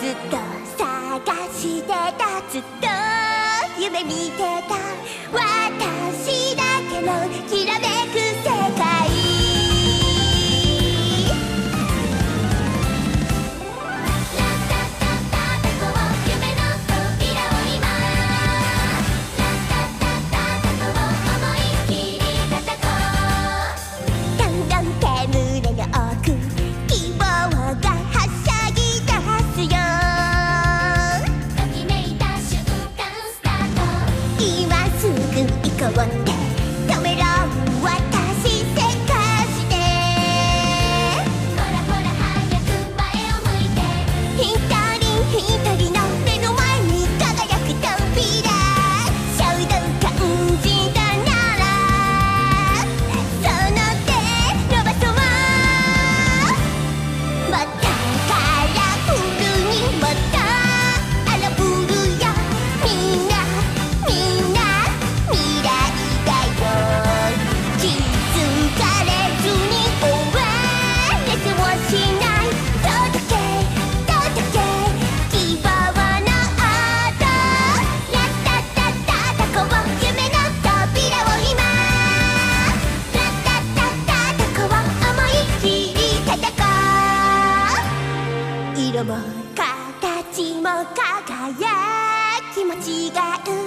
ずっと探してたずっと夢見てた。私だけの君。今色も形も輝きも違う